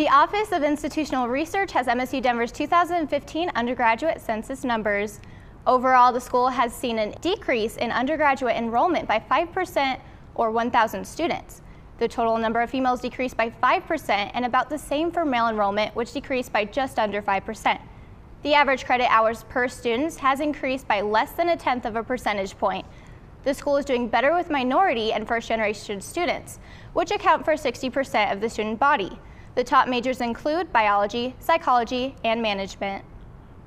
The Office of Institutional Research has MSU Denver's 2015 undergraduate census numbers. Overall, the school has seen a decrease in undergraduate enrollment by 5% or 1,000 students. The total number of females decreased by 5% and about the same for male enrollment, which decreased by just under 5%. The average credit hours per student has increased by less than a tenth of a percentage point. The school is doing better with minority and first generation students, which account for 60% of the student body. The top majors include biology, psychology, and management.